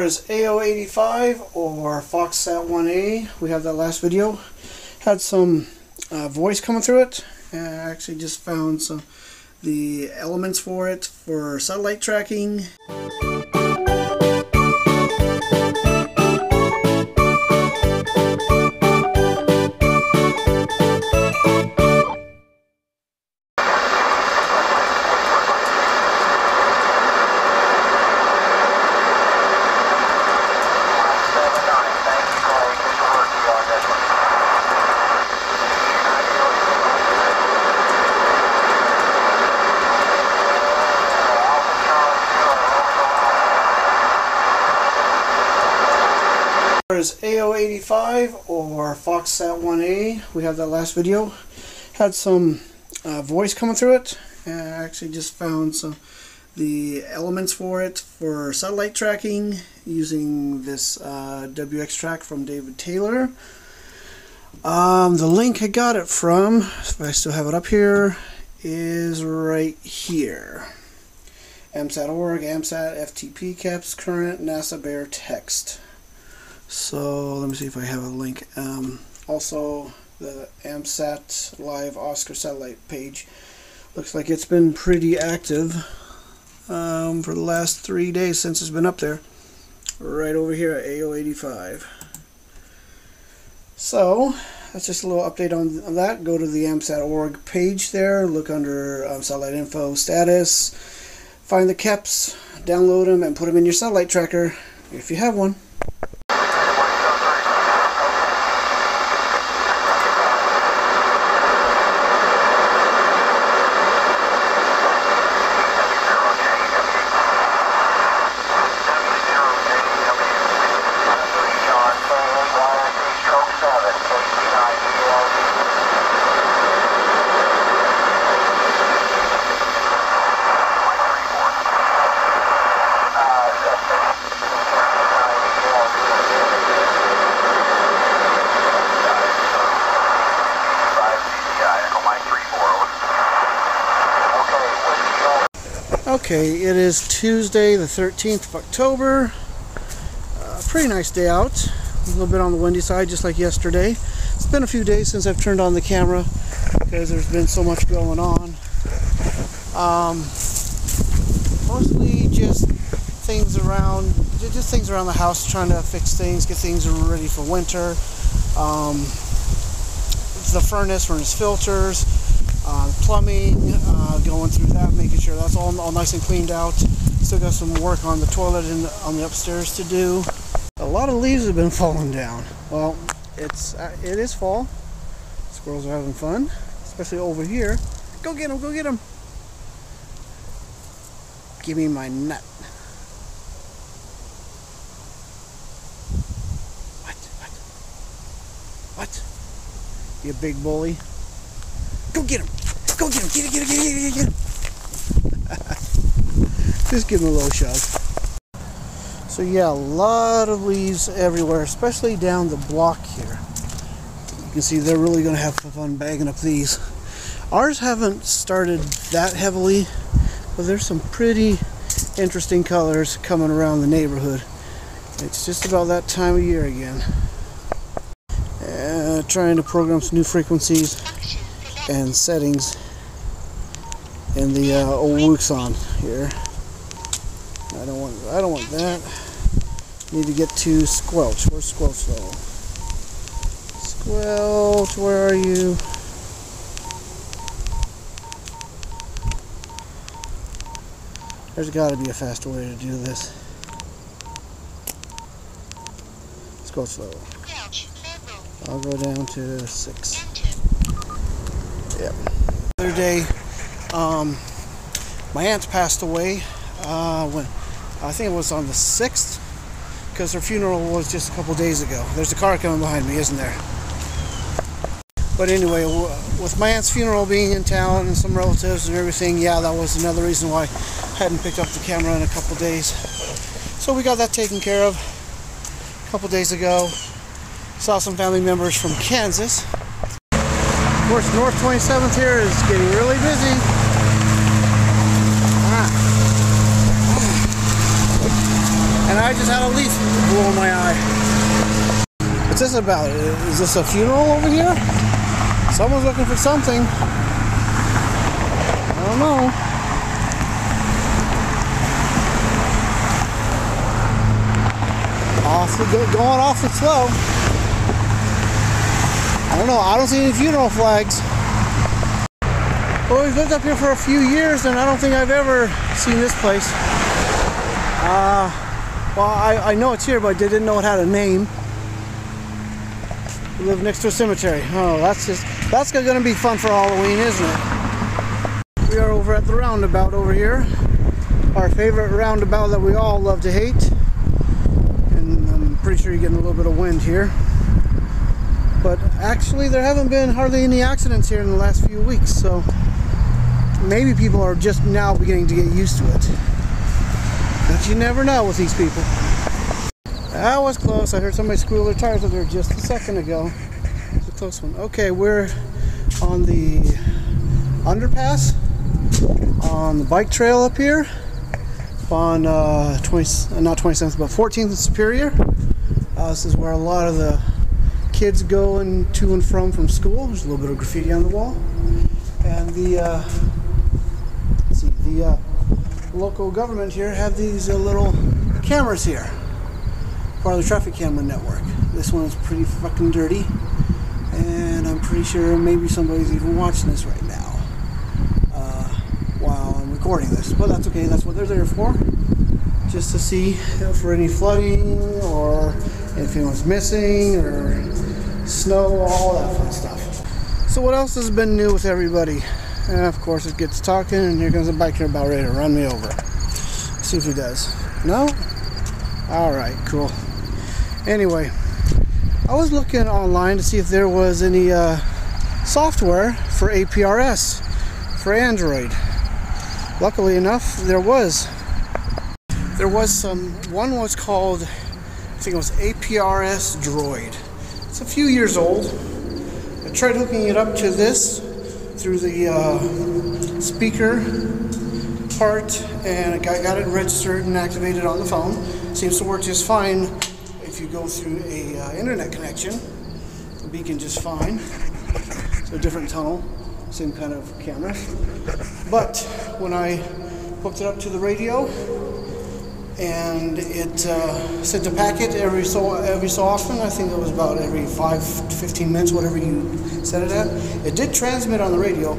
is AO85 or Foxsat 1A. We have that last video. Had some uh, voice coming through it. I actually just found some the elements for it for satellite tracking. Is AO85 or Foxsat 1A. We have that last video. Had some uh, voice coming through it. And I actually just found some the elements for it for satellite tracking using this uh, WX track from David Taylor. Um, the link I got it from, if I still have it up here, is right here. AMSAT.org, AMSAT, FTP keps, current, NASA Bear text. So let me see if I have a link. Um, also, the AMSAT Live Oscar Satellite page looks like it's been pretty active um, for the last three days since it's been up there. Right over here at AO85. So, that's just a little update on, that. Go to the AMSAT.org page there, look under um, satellite info status, find the keps, download them, and put them in your satellite tracker if you have one. Okay, it is Tuesday the 13th of October. Uh, pretty nice day out. A little bit on the windy side, just like yesterday. It's been a few days since I've turned on the camera because there's been so much going on. Um, mostly just things around, just things around the house, trying to fix things, get things ready for winter. Um, the furnace, furnace filters, uh, plumbing, uh, going through that, making sure that's all, all nice and cleaned out. Still got some work on the toilet and on the upstairs to do. A lot of leaves have been falling down. Well, it's uh, it is fall. Squirrels are having fun, especially over here. Go get them! Go get them! Give me my nut. What? What? What? You big bully. Go get him! Go get him! Get him! Get him! Get him! Get him! Get him! Just give him a little shove. So yeah, a lot of leaves everywhere, especially down the block here. You can see they're really going to have fun bagging up these. Ours haven't started that heavily, but there's some pretty interesting colors coming around the neighborhood. It's just about that time of year again. Uh, trying to program some new frequencies and settings in the uh, old Wouxun here. I don't want I don't want that. Need to get to Squelch. Where's Squelch though? Squelch, where are you? There's got to be a faster way to do this. Squelch level. I'll go down to six. Other day, um, my aunt passed away. Uh, when I think it was on the sixth, because her funeral was just a couple days ago. There's a car coming behind me, isn't there? But anyway, with my aunt's funeral being in town and some relatives and everything, yeah, that was another reason why I hadn't picked up the camera in a couple days. So we got that taken care of a couple days ago. Saw some family members from Kansas. Of course, North 27th here is getting really busy. Ah. And I just had a leaf blow my eye. What's this about? Is this a funeral over here? Someone's looking for something. I don't know. Good, going awfully slow. I don't know. I don't see any funeral flags. Well, we've lived up here for a few years, and I don't think I've ever seen this place. Uh, well, I, I know it's here, but I didn't know it had a name. We live next to a cemetery. Oh, that's just that's going to be fun for Halloween, isn't it? We are over at the roundabout over here. Our favorite roundabout that we all love to hate. And I'm pretty sure you're getting a little bit of wind here. But actually, there haven't been hardly any accidents here in the last few weeks, so maybe people are just now beginning to get used to it. But you never know with these people. That was close. I heard somebody squeal their tires up there just a second ago. A close one. Okay, we're on the underpass on the bike trail up here on uh, 20, not 27th, but 14th and Superior. Uh, this is where a lot of the kids going to and from from school. There's a little bit of graffiti on the wall, and the uh, see the uh, local government here have these uh, little cameras here, part of the traffic camera network. This one is pretty fucking dirty, and I'm pretty sure maybe somebody's even watching this right now uh, while I'm recording this. But that's okay. That's what they're there for, just to see for any flooding or if anyone's missing or snow, all that fun stuff. So what else has been new with everybody? And of course it gets talking and here comes a biker about ready to run me over. Let's see if he does. No? Alright, cool. Anyway, I was looking online to see if there was any uh, software for APRS for Android. Luckily enough, there was. There was some, one was called, I think it was APRS Droid. It's a few years old. I tried hooking it up to this through the uh, speaker part and I got it registered and activated on the phone. Seems to work just fine if you go through a uh, internet connection. The beacon just fine. So different tunnel, same kind of camera. But when I hooked it up to the radio, and it uh, sent a packet every so every so often. I think it was about every five to 15 minutes, whatever you set it at. It did transmit on the radio,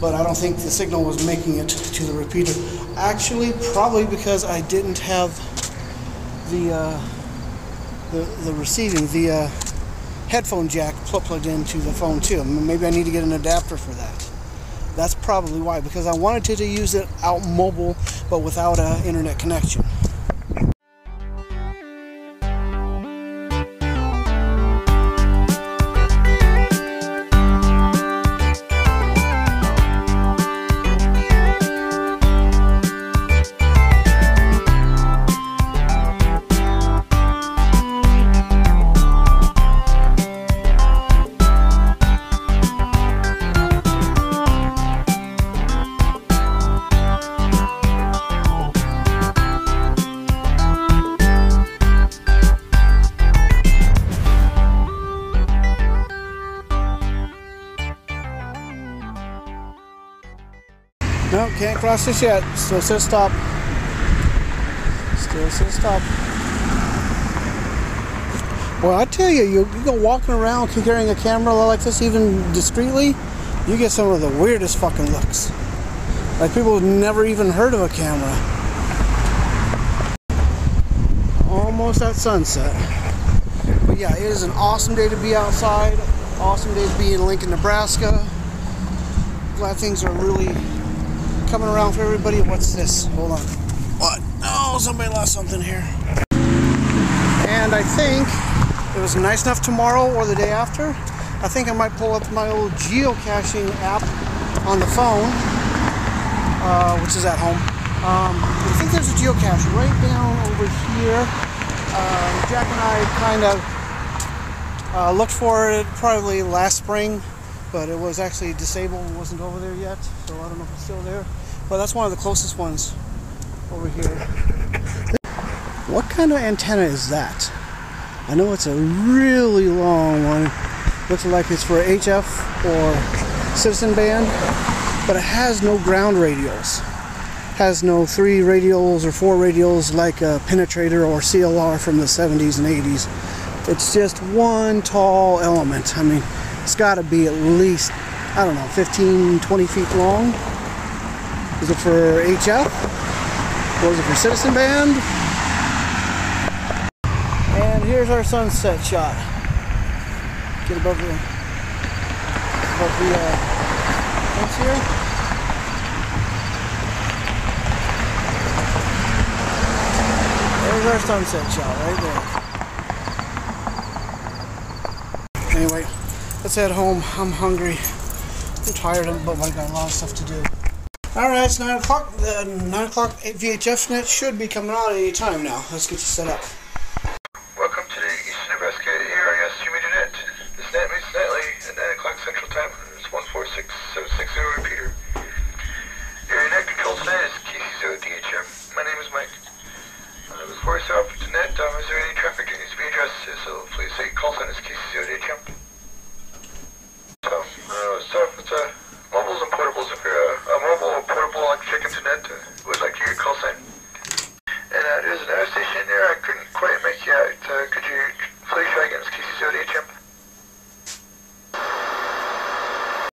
but I don't think the signal was making it to the repeater. Actually, probably because I didn't have the uh, the, the receiving the uh, headphone jack pl plugged into the phone too. Maybe I need to get an adapter for that. That's probably why, because I wanted to, to use it out mobile, but without an internet connection. Can't cross this yet. Still says stop. Still says stop. Well, I tell you, you, you go walking around carrying a camera like this, even discreetly, you get some of the weirdest fucking looks. Like people have never even heard of a camera. Almost at sunset. But yeah, it is an awesome day to be outside. Awesome day to be in Lincoln, Nebraska. Glad things are really coming around for everybody. What's this? Hold on. What? Oh, somebody lost something here. And I think it was nice enough tomorrow or the day after. I think I might pull up my old geocaching app on the phone, uh, which is at home. Um, I think there's a geocache right down over here. Uh, Jack and I kind of uh, looked for it probably last spring but it was actually disabled and wasn't over there yet so I don't know if it's still there but that's one of the closest ones over here What kind of antenna is that? I know it's a really long one. Looks like it's for HF or citizen band, but it has no ground radials. Has no three radials or four radials like a penetrator or CLR from the 70s and 80s. It's just one tall element. I mean, it's got to be at least, I don't know, 15, 20 feet long. Is it for HF? Is it for citizen band? And here's our sunset shot. Get above the above the uh, fence here. There's our sunset shot right there. Anyway, let's head home. I'm hungry. I'm tired, but I got a lot of stuff to do. Alright, it's 9 o'clock. The 9 o'clock VHF net should be coming out any time now. Let's get you set up.